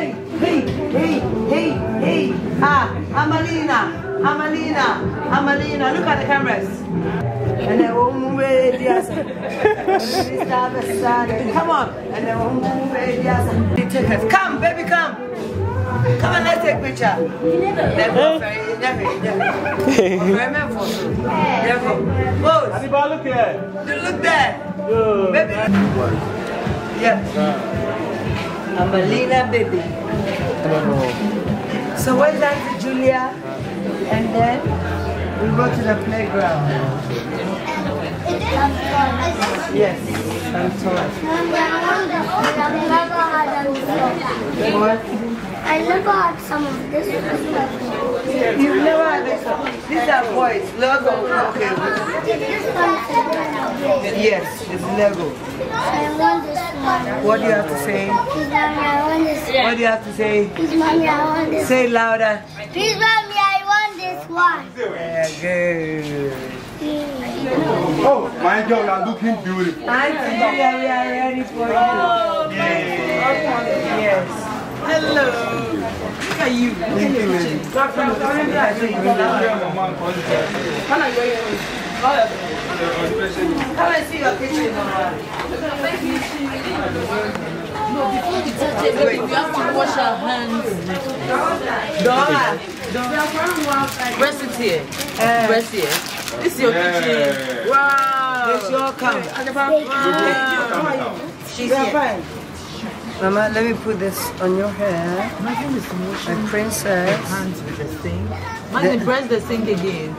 Hey, hey, hey, hey, hey. Ah, Amalena, Amalena, Amalena. Look at the cameras. And then we'll move it. Come on. And then we'll move it. Come, baby, come. Come on, let's take picture. Go, very, never, never. Photo. Let's go. Pose. Anybody look here? You look there. Baby. Yeah. Amalena, baby. So where's Auntie Julia? And then we go to the playground. Yes, I'm told. What? I never had some of this. You've never had this one. These are boys. Okay. This one is Yes, it's Lego. I want this one. What do you have to say? Please, mommy, I want this one. What do you have to say? Please, mommy, I want this Say louder. Please, mommy, I want this one. Yeah, good. Oh, my girl, you are looking beautiful. Auntie Julia, we are ready for you. Yes. Hello. Look at you. Look at your kitchen. Come and see your kitchen, Mama. We have to wash our hands. Dora. Rest it here. Rest here. This is your kitchen. Wow. Let's all come. She's here. Mama, let me put this on your hair. Imagine this motion. My princess. Hands with the sink. Imagine press the sink again.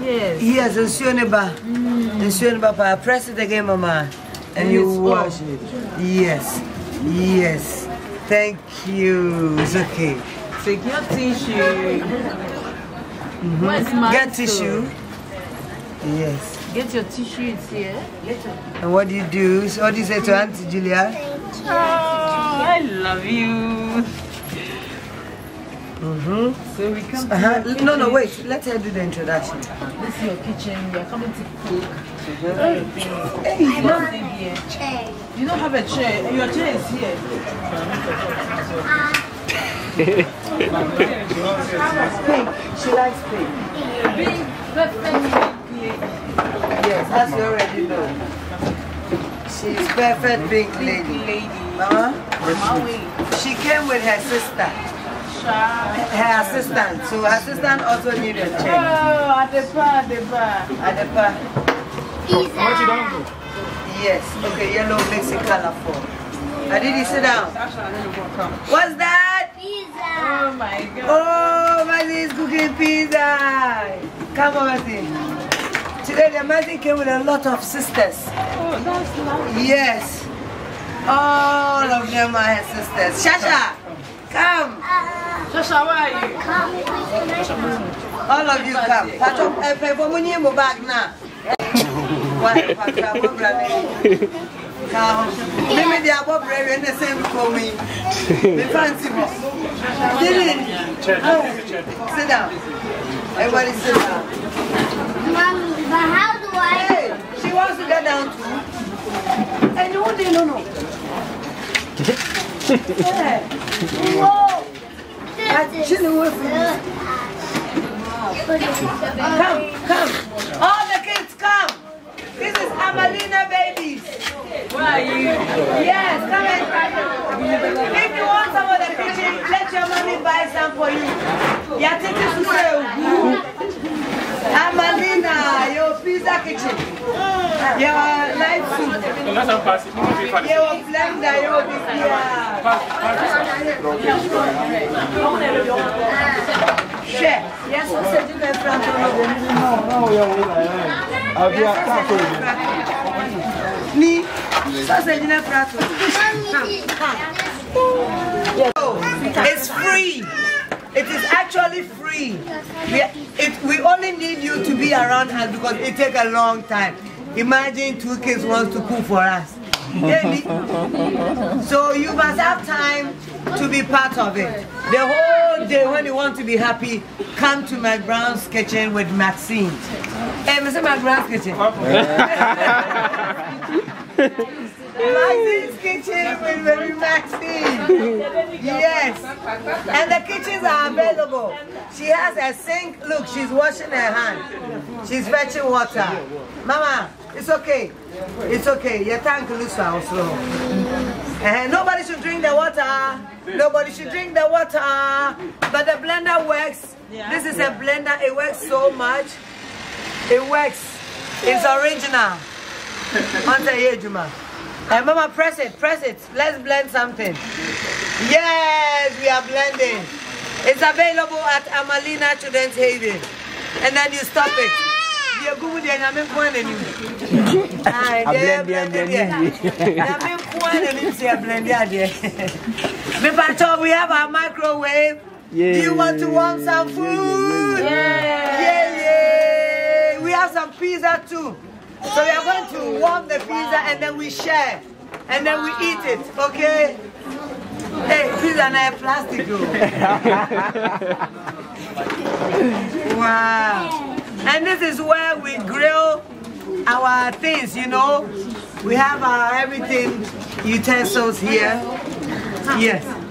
Yes. Yes, and Sioneba. And Sioneba, press it again, Mama. And you oh. wash it. Yes. Yes. Thank you. It's okay. Take your tissue. Mm-hmm. Where's my Get tissue. Yes. Get your tissue, it's here. And what do you do? So what do you say to Auntie Julia? Oh, I love you. Mm-hmm. So we come to Uh-huh. No, no, wait. Let her do the introduction. This is your kitchen. We are coming to cook. I want a chair. You don't have a chair. Your chair is here. Pink. She likes pink. Big, perfect lady. Yes, as you already know. She's perfect pink lady. Lady. Mama, Maui. she came with her sister, Shy. Her assistant. So her assistant also need a check Oh, at the bar, at the bar. at the back. Pizza. Yes. Okay, yellow makes it colorful. Aditi, sit down. What's that? Pizza. Oh my god. Oh, Mazzy is cooking pizza. Come on, Mazzy. Today the Mazzy came with a lot of sisters. Oh, that's lovely. Yes. All of them are her sisters. Shasha, come. Uh, Shasha, where are you? Come, please, can I All of you come. Pacho, eh, pe for money mo bag na. Wa pa ka bo brother. Come. Me me dia bo brother and the same for me. Me fancy mo. Oh, Sit down. Everybody sit down. Mommy, but how do I? Hey, she wants to get down too. Hey, no, no, no, no. Yeah. Whoa. With. Come, come. All the kids come. This is Amalena babies. Where are you? Yes, come in. If you want some of the kitchen, let your mommy buy some for you. Take this to say, Amalena, your pizza kitchen. Your light food. Your blender, your Share. Yes, what's the difference from Ni, sausage in a prato. It's free. It is actually free. We, it, we only need you to be around us because it takes a long time. Imagine two kids want to cook for us. So you must have time to be part of it. The whole day when you want to be happy, come to my Brown's kitchen with Maxin. Hey, Mr. My Brown's kitchen. Maxin's kitchen with baby Maxin. Yes. And the kitchens are available. She has a sink. Look, she's washing her hand. She's fetching water. Mama, it's okay. It's okay. Your tank looks also. And nobody should drink the water. Nobody should drink the water. But the blender works. This is a blender. It works so much. It works. It's original. Ante Yejuma. And Mama, press it, press it. Let's blend something. Yes, we are blending. It's available at Amalena Children's Haven. And then you stop it. Deɛ gu mu deɛ nyame nko ara n'anim. Aye, deɛ blende deɛ. Nyame nko ara n'anim sɛ blende adeɛ. Mepacho, we have our microwave. Yeah. Do you want to warm some food? Yeah. Yeah, yeah. We have some pizza too. So we are going to warm the pizza and then we share. And then we eat it, okay? Hey, pizza na plastic. wow. And this is where we grill our things, you know. We have our everything utensils here. Yes.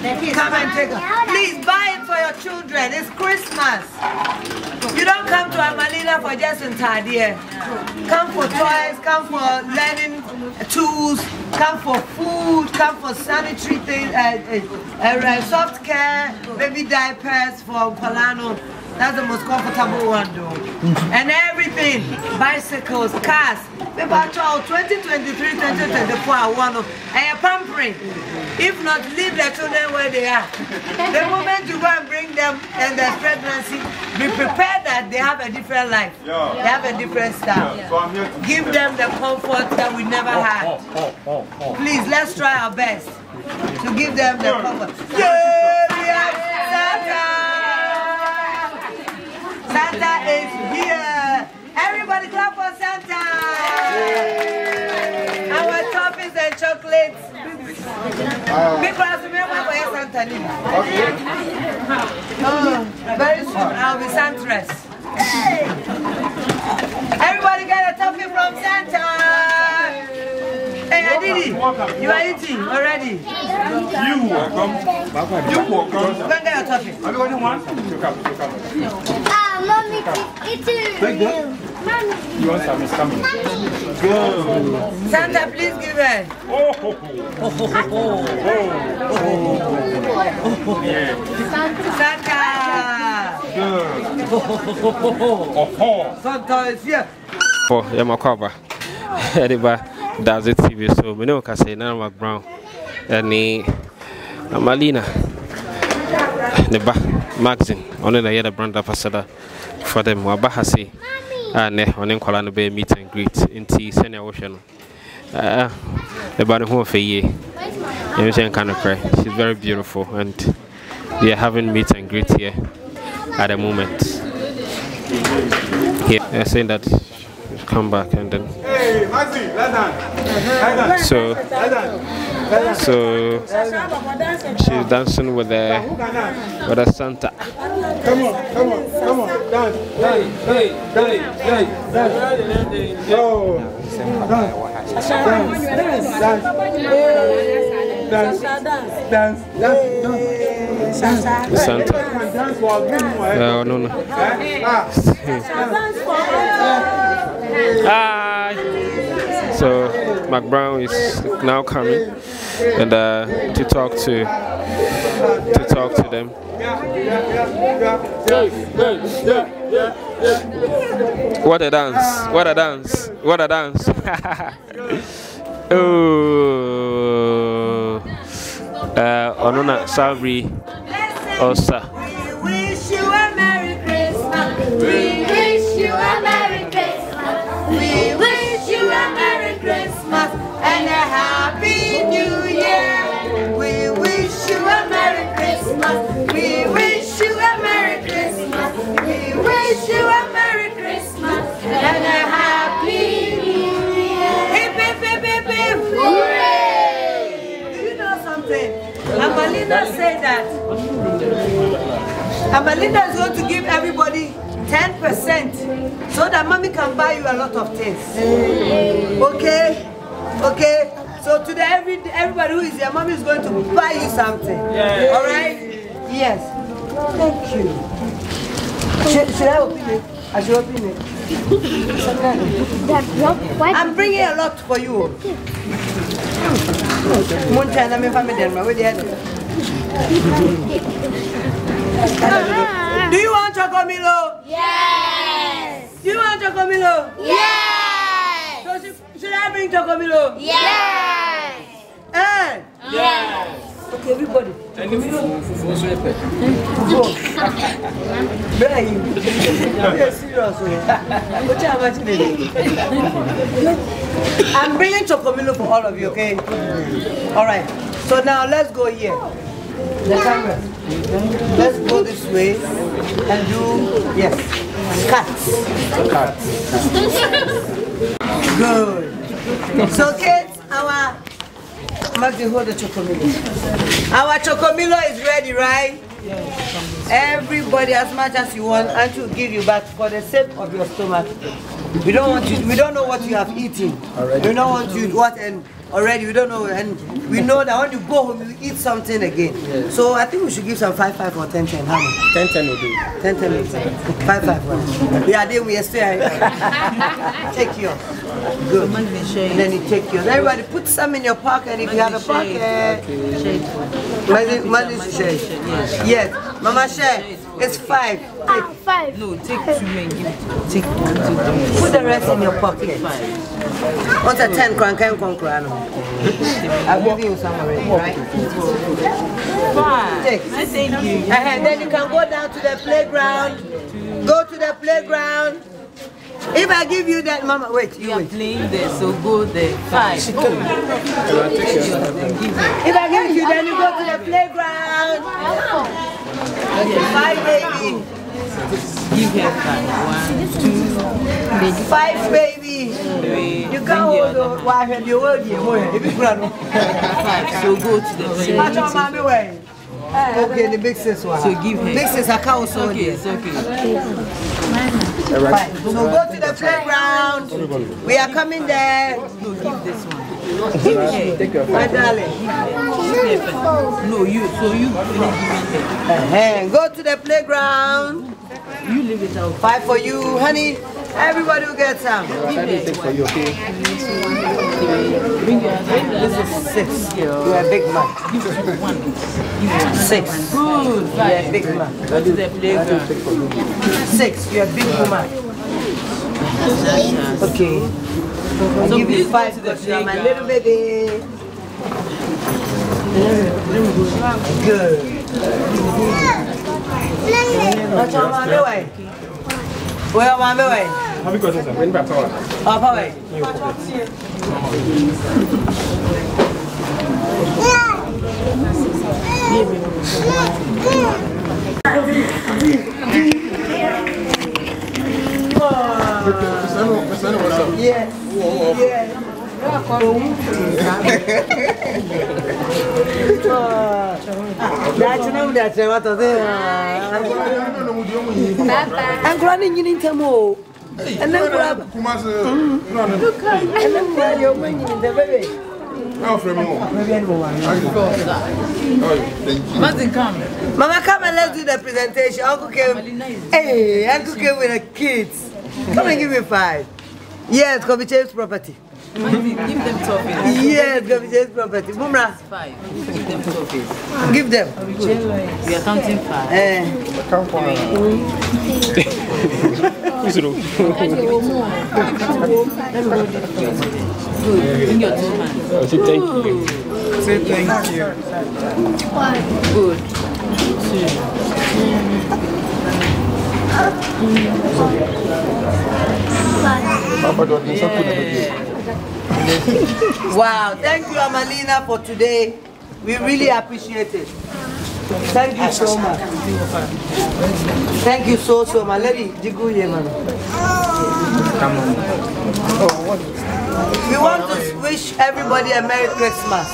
Come and take it. Please buy it for your children. It's Christmas. You don't come to Amalena for just entire. Come for toys, come for learning tools, come for food, come for sanitary things, uh, uh, uh, soft care, baby diapers for Palano. That's the most comfortable one though. And everything, bicycles, cars. People are 2023, 2024 are one of, and pampering. If not, leave the children where they are. The moment you go and bring them and their pregnancy, be prepared that they have a different life. Yeah. They have a different style. So I'm here to Give them the comfort that we never oh, had. Oh, oh, Please, let's try our best to give them the comfort. Yeah, we have Santa! Santa is here. Everybody clap for Santa. Big class, remember for your Santa Nina. Oh, very soon I'll be Santress. Everybody get a topping from Santa. Hey, Adidi, you are eating already. You welcome. You welcome. Go and get your topping. Everybody wants some. Look up, look up. Ah, mommy, it's you. Mommy. You want some? It's coming. Good. Santa, please give her. Oh, ho, ho. Yeah. Santa. Good. Oh, ho. Santa is here. Oh, yeah, my cover. Ediba does it TV. So, we know, say Nana McBrown. And Amalena. Ne ba magazine. Ɔno na yɛ the brand ambassador for them. Waba ha se. A ne ɔne nkwala no bɛyɛ meet and greet. Nti sɛnea wohwɛ no. Ah, ne ba ne ho ɔfɛ yie. Yɛn hyɛ nka no korɛ. She's very beautiful and we are having meet and greet here at the moment. Here, they're saying that come back and then Hey, Maxi, let's dance. Let's dance. so Dance. Dance. so she's dancing with the Who can dance? with the Santa. Come on, come on, come on. Dance, dance, dance, dance, dance, dance. Oh, dance. Dance, dance, dance, dance, dance, dance. Santa. Dance for a good one. Uh, no, no. Eh? Ah, Hi. So McBrown is now coming and uh, to talk to to talk to them. What a dance! What a dance! What a dance! oh, uh, Onona Sabri Osa. Wish you a Merry Christmas and a Happy New Year. Hip, hip, hip, hip, hip. Hooray! Do you know something? Amalena said that Amalena is going to give everybody 10% so that mommy can buy you a lot of things. Okay? Okay? So today, every everybody who is here, mommy is going to buy you something. Yeah. All right? Yes. Thank you. Should, should I open it? I should open it. Dad, what? Why? I'm bringing a lot for you. Moonshine, I'm in family Denmark. Where the head? Do you want chocomilo? Yes. Do you want chocomilo? Yes. So should, should I bring chocomilo? Yes. Eh? Yes. Okay, everybody. Where are you? You're serious. What you imagine? I'm bringing chocomilo for all of you, okay? All right. So now let's go here. The camera. Let's go this way and do yes. Cuts. Good. So kids, our Magdi, hold the chocomilo. Our chocomilo is ready, right? Everybody, as much as you want, and to give you back for the sake of your stomach. We don't want you. We don't know what you have eaten. We don't want you what and already we don't know, and we know that when you go home you eat something again. So I think we should give some five five or ten ten. How much? 10 10 will do. Ten ten. will do. Five five. One. Yeah, then we are still. Take yours. Good. And then you take yours. Everybody put some in your pocket if you have a pocket. Money, money share. Yes. Mama share. It's five. Ah, five. No, take two and give it. Take one, two, three. Put the rest in your pocket. Five. What's a ten crown? Can crown crown? I'll give you some already, right? Five. Take. I thank you. And then you can go down to the playground. Go to the playground. If I give you that, Mama, wait, You you are wait. playing there, so go there. Five. Oh. Then give her. If I give you, then you go to the playground. Five, baby. Give her five. One, two, Five, baby. three. You Bring can't the hold other on. Why you hold you? Hold it. If you grab five. So go to the Watch playground. mommy, wait. Okay, the big sis one. So give her. Big sis, I can't also Okay, it's okay. So go to the playground. We are coming there. No, give this one. Give. My darling. Give her five. No, you. So you her. Uh-huh. Go to the playground. You leave it out. Five for you, honey. Everybody will get some. For you, okay? Bring your bring the This is six. You're a big man. Six. Good. You're a big man. Go to the playground. Six. You're a big woman. Okay. I'll So give you five because you're my little baby. Good. What's your mommy way? Where your mommy way? Have you got this? When back power? Up away. Yes. Yes. Dace na mu dace wata zai. An kura ni nyini ntam o. Ɛnɛ nkura ɛnɛ nkura yɛ ɔmo nyini ntam bɛbɛ. Mama, come and let's do the presentation. Uncle came. Hey, Uncle came with the kids. Come and give me five. Yes, Kobe James property. Martin, give them toffees. Yes, Kobe James property. Mumra, Five. Give them toffees. give them. We are counting five. Eh, Who's it? Good. Bring your two hands. I said thank you. Good. wow, thank you, Amalena, for today. We really appreciate it. Thank you so much. Thank you so, so much. Lady, jigu ye, man. We want to wish everybody a Merry Christmas.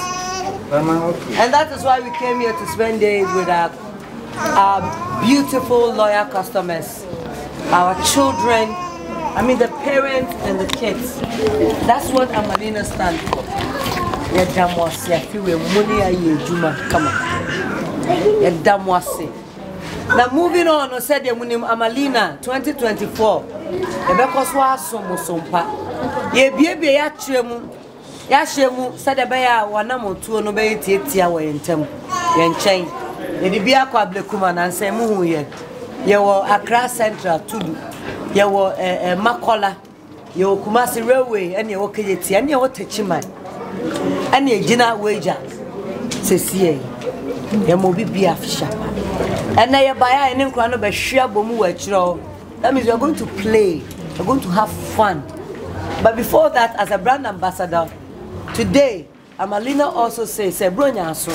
And that is why we came here to spend days with our, our beautiful loyal customers, our children, I mean the parents and the kids. That's what Amalina stands for. yɛda mo ase afewe mu ne ayɛ adwuma kama yɛda mo ase na moving on no sɛdeɛ munim amalina 2024 yɛbɛkɔ so aso mo so mpa yɛbiebie yɛakyerɛ mu yɛahyɛ mu sɛdeɛ ɛbɛyɛ a wɔnam otuo no bɛyɛ tiatia wɔ yɛn ntam yɛn nkyɛn yɛde bi akɔ ablekum anansɛn mu hu yɛn yɛwɔ accra central tudu yɛwɔ ɛɛ makola yɛwɔ kumasi railway ɛne yɛwɔ kejeti ɛne yɛwɔ techiman ɛne yɛgyina wagya sɛsie yi yɛma obi bi afhyɛ ɛnɛ yɛbaeɛ a yɛne nkora no bɛhwe abɔ wɔ akyirɛ hɔ that means we are going to play we are going to have fun. But before that as a brand ambassador today amalina also say sɛ bro nyaaso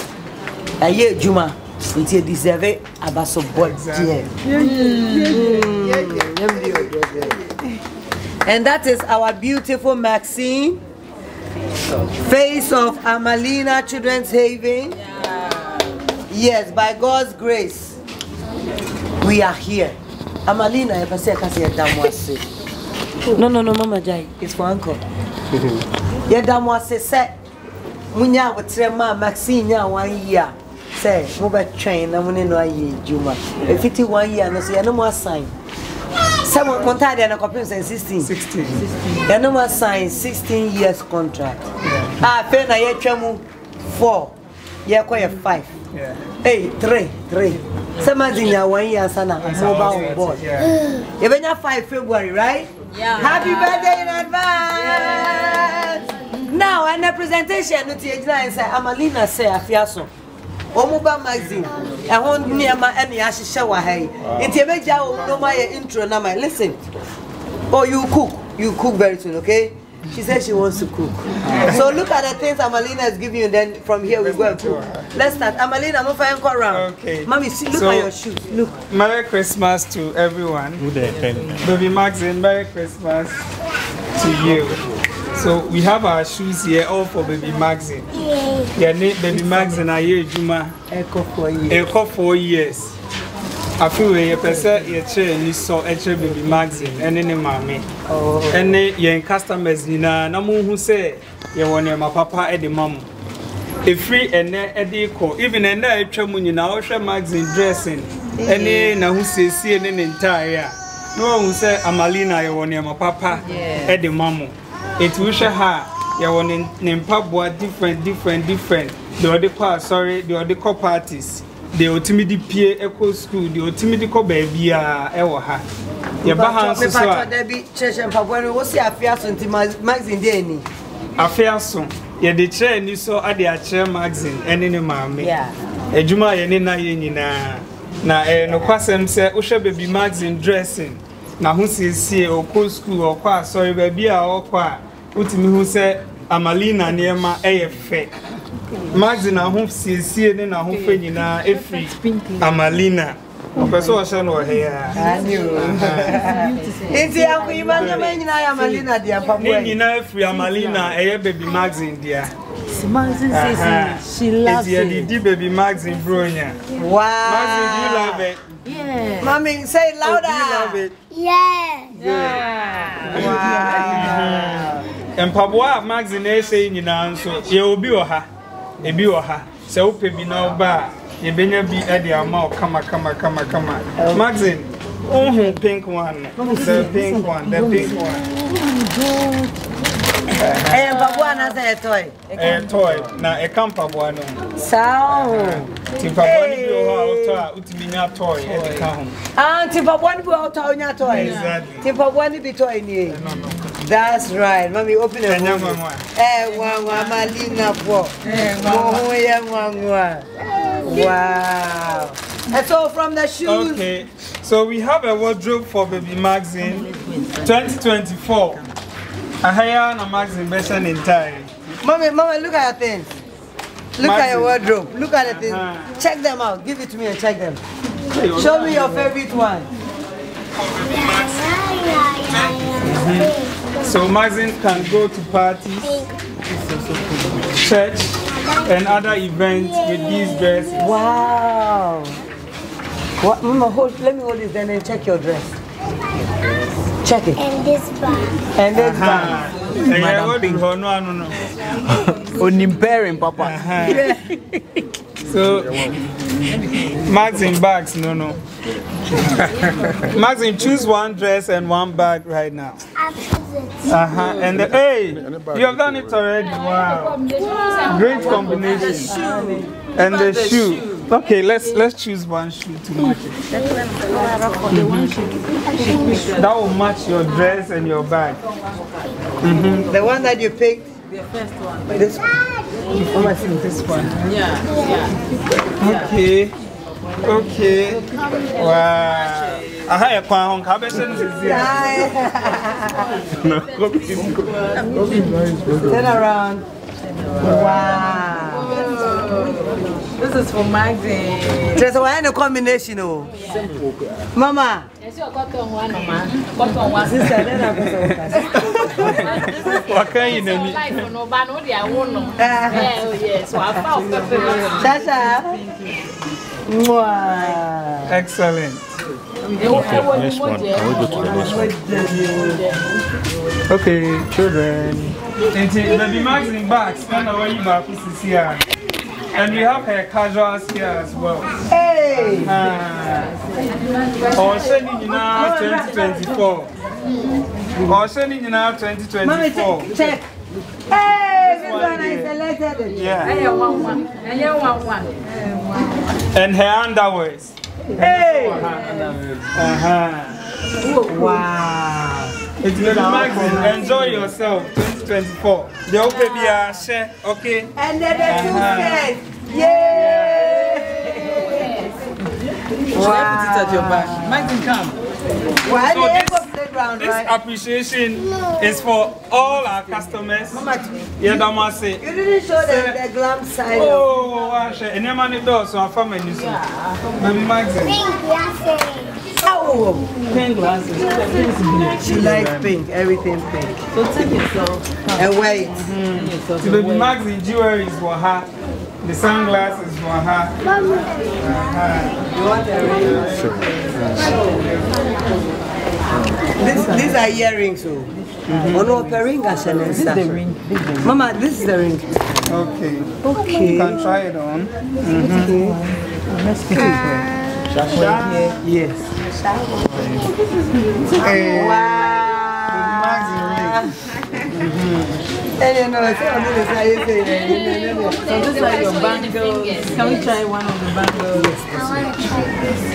ɛyɛ adwuma nti yɛdeserve abasobɔdeɛ and that is our beautiful maxine. Face of amalina children's haven. Yes by god's grace we are here. Amalina yɛpɛ sɛ ɛka sɛ yɛda mo ase no no no mama jai. It's for uncle. Yɛda mo ase sɛ monya abotrɛ ma a maxine nya one year sɛ mobɛtwɛn na mo ne no ayɛ adwuma ɛfiti one year no so yɛne mo asan sɛ mo ntaadeɛ no kɔpem sɛ 16 16. yɛne mo asan 16 years contract a afei na yɛtwa mu 4 yɛkɔ yɛ 5 Yeah. Hey, three, three. Sɛ magye nya one year ansa na mobile on board. Yeah. Yɛbɛnya 5 February, right? Yeah. Happy birthday in advance! Now, ɛnɛ presentation no ti yɛgyina yɛn sɛ Amalina sɛ afia so. Wɔn ba magazine, ɛho nneɛma ɛna yɛahyehyɛ wɔ ha yi. Nti yɛbɛgya wɔn na wɔn ayɛ intro na ma listen. Oh, you cook. You cook very soon, okay? She said she wants to cook. So look at the things Amalena is giving you. Then from here we go and cook. Let's start. Amalena, I'm going to around. Okay. Mommy, see, look So- at your shoes. Look. Merry Christmas to everyone. Baby Maxin, Merry Christmas to you. So we have our shoes here, all for Baby Maxin. Name Baby. Echo for you. ɛkɔ four years. Afei yɛpɛ sɛ yɛkyerɛ ani sɔ ɛkyerɛ baby magazine ɛne ne maame ɛne yɛn customers nyinaa na mohu sɛ yɛwɔ nneɛma papa de ma mo ɛfiri ɛnɛ ɛde kɔ even ɛnɛ a ɛtwa mu nyinaa wohwɛ magazine dressing. Ɛne n'ahosiesie ne ne ntaeɛ a na wahu sɛ amalina yɛwɔ nneɛma papa de ma mo ɛnti wohwɛ ha a yɛwɔ ne, ne mpaboa different different different. Deɛ ɔde kɔ asɔre deɛ ɔde kɔ parties. Deɛ ɔtumi de pie ɛkɔ school deɛ ɔtumi de kɔ baabiaa ɛwɔ ha. Yɛba ha nso so a Debbie, Cheshire, Papa, we'll see a fear until magazine day. ni. afe aso yɛde kyerɛ ani so ade akyerɛ magazine ɛne ne maame. Adwuma a yɛne na yɛ nyinaa. Na ɛyɛ nokwasɛm sɛ wohwɛ baabi magazine dressing. Na ho siesie ɔkɔ school ɔkɔ asɔre baabi a ɔkɔ a wotumi hu sɛ amalena nneɛma ɛyɛ fɛ magazine aho siesie ne n'ahofɛ nyinaa ɛfiri amalena ɔpɛ sɛ ɔhyɛ no wɔ ha yi a Nti akuyima nyama nyina ya Malina dia ne mpaboa. yi. nyinaa ɛfiri amalena ɛyɛ baby magazine dea Magazine Aha. says she loves It's it. the baby magazine bronya. Wow. Magazine, do you love it? Yeah. Mommy, say it Oh, louder. do you love it? Yeah. Wow. Mpaboa a magazine ɛhyɛ yi nyinaa nso yɛ obi wɔ ha. Ebi wɔ ha. Sɛ wopɛ bi na woba a yɛbɛnya bi ɛde ama wo kama kama kama kama. Magazine wohu pink one. The pink one the pink one Eh, mpaboa na say toy. ɛyɛ toy na eh, ɛka mpaboa no ho Sao. nti mpaboa no bi wɔ hɔ a wotɔ a wotumi nya toy ɛde ka ho Ah, nti mpaboa ni bi wa toy onya toy. Exactly. Nti mpaboa ni bi toy ni. eh. That's right. Mommy, open your Ɛnyɛ phone. nwanwa. Eh, nwanwa Malina po. Mo ho ye nwanwa. Wow. And so from the shoes. Okay, so we have a wardrobe for Baby Magazine 2024. Ahaya na magazine version entirely. Mommy, mommy, look at your things. Look at your wardrobe. Look at the things. Uh-huh. Check them out. Give it to me and check them. Show me your favorite one. So magazine can go to parties, church, and other events with these dresses. Wow. What, Mama, hold, let me hold this then and check your dress. Check it. And this bag. And this Ah, bag. eh, what do you know? No, no, no. onim pairing papa So, Maxim bags, no, no. Maxim, choose one dress and one bag right now. I choose it. Uh huh. And the, hey, you have done it already. Wow. Great combination. And the shoe. Okay, let's let's choose one shoe to match it. That will match your dress and your bag. The one that you picked. The first one. This Mama, see this one. Yeah, yeah. Okay. Okay. Wow. Aha, yɛ kwan ho nka bɛhyɛ no sisi a. Turn around. Wow. This is for Magazine. There's a one combination, oh. Mama. Cotton one. Sister, then I Waka yi n'ani. Life no ba no de awo no. Eh, oh yes. So I found pepper. Shasha. Mwah. Excellent. Next one. I will go to the next one. Okay, children. Nti baby magazine bags na where you back sisi a. And we have her casuals here as well. Hey. Ọ̀ṣẹ́ ni nyinaa 2024. Ọ̀ṣẹ́ ni nyinaa Mommy, 2024. check. check. Hey, this one I selected. Yeah. Yeah, one one. Yeah, one one. And her underwears. Hey. Uh-huh. Wow. It's baby magazine. Enjoy yourself 2024. The open be a share, okay? And then the two Uh-huh. says, yay. Should I put it at your back? Magazine, come. Why So this- playground, This right? appreciation is for all our customers. Yeah, that must say. You didn't show them the glam side Oh, wow, share. And your money does, so I'm from Baby magazine. Pink glasses. Oh, Pink glasses. she likes pink, everything pink. So take yourself. And wait. Mm-hmm. The baby magazine jewelry is for her. The sunglasses for her. Uh-huh. You want a ring? This, these are earrings, oh. Mm-hmm. Oh no, a ring, This is the ring. Mama, this is the ring. Okay. Okay. You can try it on. Mm-hmm. Okay. Let's keep it. Yes. Hey. Wow. And you know, it's all this, I say, So these are your bangles. Can we try one of the bangles? I want to try this.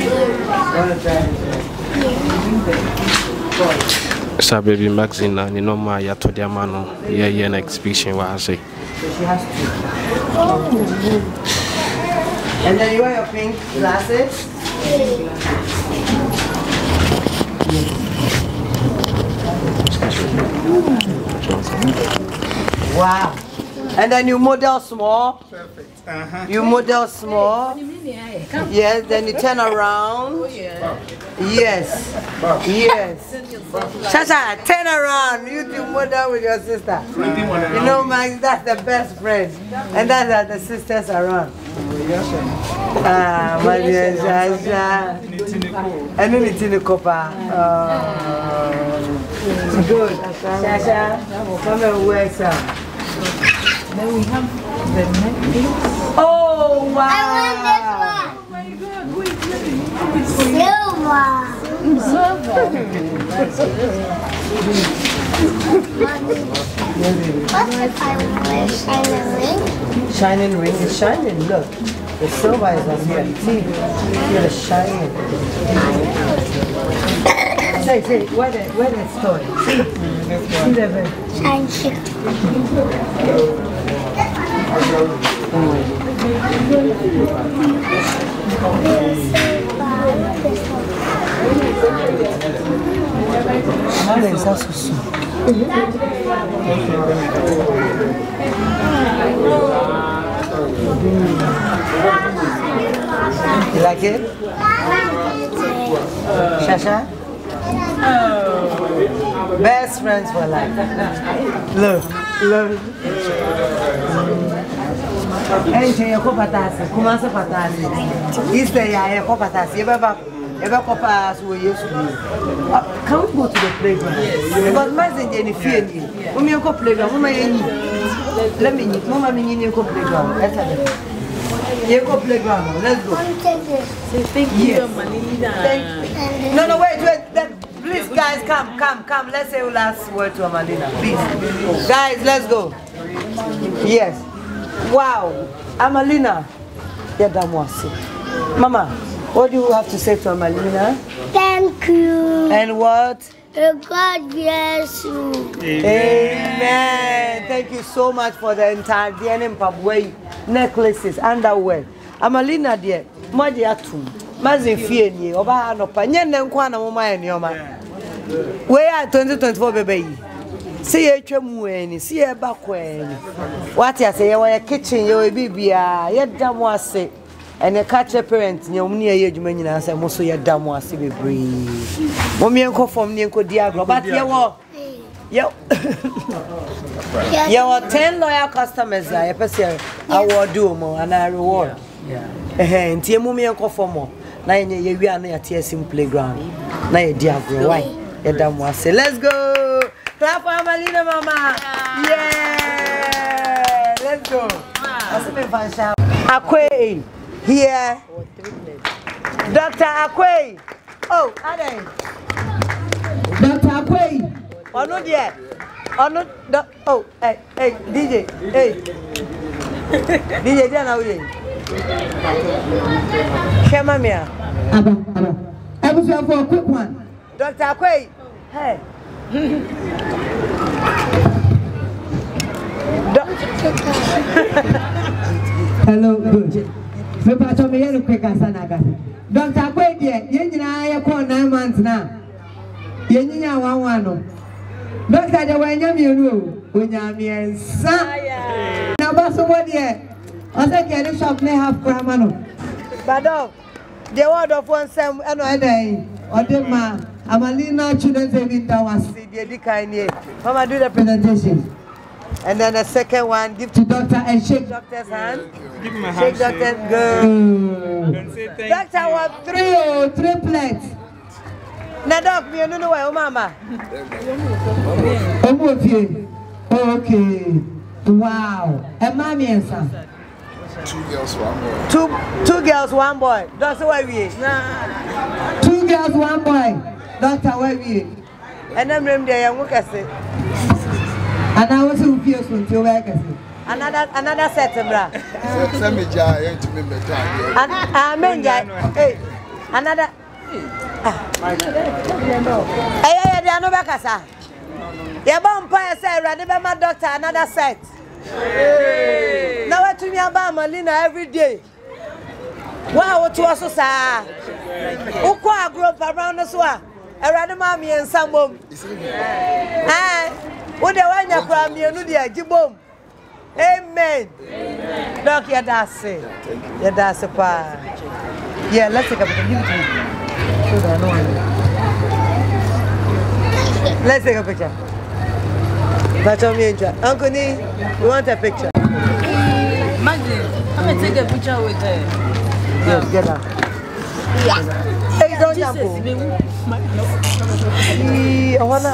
I Sa baby magazine na ni normal ya to dia ma no ye ye na exhibition wa ase. She has to. And then you wear your pink glasses. Wow. And then you model small. Perfect. Uh-huh. You model small. Yes, then you turn around. Yes. Yes. Shasha, turn around. You two model with your sister. You know, Max, that's the best friend. And that's how the sisters around. Ah, my then it's in the copper. Good. Come and wear some. Then we have the necklace. Oh, I wow. want this one. Silver. What if I wear shiny ring? Shining ring is shining. Look, the silver is on here. See, see the shining. Say, say, where the where the toy? See, see the. Shine. Olha, sussu. You like it? Shasha? Best friends for life. Look, look. Hey, you ko patasi, kumasa patasi. Iste ya ya ko patasi, yeba ba Ebe we used to. Uh, Can we go to the playground? Because fear me. Mummy go playground. Mama yenyi. Let me. Mama me yenyi go playground. Enter them. You go playground. Let's go. Say thank you, Yes. Thank No, no, wait, wait. That, please, guys, come, come, come. Let's say last word to Amalena, please. Guys, let's go. Yes. Wow. Amalena. Yeah, that was it. Mama, what do you have to say to Amalena? Thank you. And what? May God bless you. Amen. Thank you so much for the entire DNA Pabway necklaces, underwear. Amalena dear, Madi Atum. Mazin fie ni oba ha no pa nye ne nkwa na mo ma. We are 2024 bebe yi. Si ye twa mu ani, si ye ba kwa ani. What ya say ye wa kitchen ye we bibia, ye da mo ase. ɛne ka kyerɛ parent nyɛ ɔm ne yɛyɛ adwuma nyinaa sɛ mo so yɛda mo ase bebree. Mommie nkɔ fam ne nkɔdi agorɔ. But yɛwɔ yɛ- yɛwɔ 10 loyal customers a yɛpɛ sɛ award wɔ mu anaa reward. Nti ɛmu yɛnkɔ fam hɔ na yɛnyɛ yɛwie a na yɛte asim playground. Na yɛdi agorɔ. Wae yɛda mo ase. Let's go clap for amalina mama. Yeah. Let's go. Nhyɛ akwe here. Dr akwe oh adan dr akwe ɔno deɛ ɔno dɔ oh ɛ ɛ dj ɛ dj deɛ na woyɛ hwɛ ma me a Aba, aba. Abusuafo, quick one. dr akwe hey. Hello, good. Mepa to me yɛn quick asa na aka. Dr. Akwe deɛ, yɛn nyinaa yɛ kɔɔ nine months na. Yɛn nyinya one one no. Doctor deɛ wɔanya mmienu o, onya mmiɛnsa. Na ɔba so wɔ deɛ, ɔsɛ deɛ ne shop ne half kurama no. badɔ deɛ wɔɔdɔfoɔ nsɛm ɛna ɔyɛ Ɛna yi, ɔde ma Amalena Children's Saving Towers si deɛ di kan nie mama do the present presentation and then the second one give to to Dr. Eshik. doctor's hand Give him a shake handshake. doctor's good Mm. And say thank doctor you. wa three Three o, triplets. na dɔk mmienu no wɔ o mama Ọmọ òfie. Okay. Wow. Ẹ máa mìẹ̀nsà. two two girls one boy dɔk sɛ wawie Two girls, one boy. Doctor Wewie. ɛnɛ mmerɛm deɛ yɛn ho kɛse Àná wọ́n sì ń fi èso ntí ó bẹ́ẹ̀ kẹsì. another another set bra. Sɛ megya yɛntumi mmɛtɔ adeɛ ah hey another ɛyɛ yɛde ano bɛkasa yɛbɔ mpaeɛ sɛ awurade bɛma doctor another set. Na watumi aba amalina every day? Wo a wotoɔ so saa wokɔ agorɔ pabra no so a awurade ma mmiɛnsa mmom Ɛɛ, wode woanya kora mmienu deɛ agye bom. Amen. Dɔk yɛda ase. Yɛda ase paa yeah let's take a picture give it to me. So that I know let's take a picture. But tell me, Uncle Nee, we want a picture. Imagine, come and take a picture with her. Yes, get up. Hey, don't.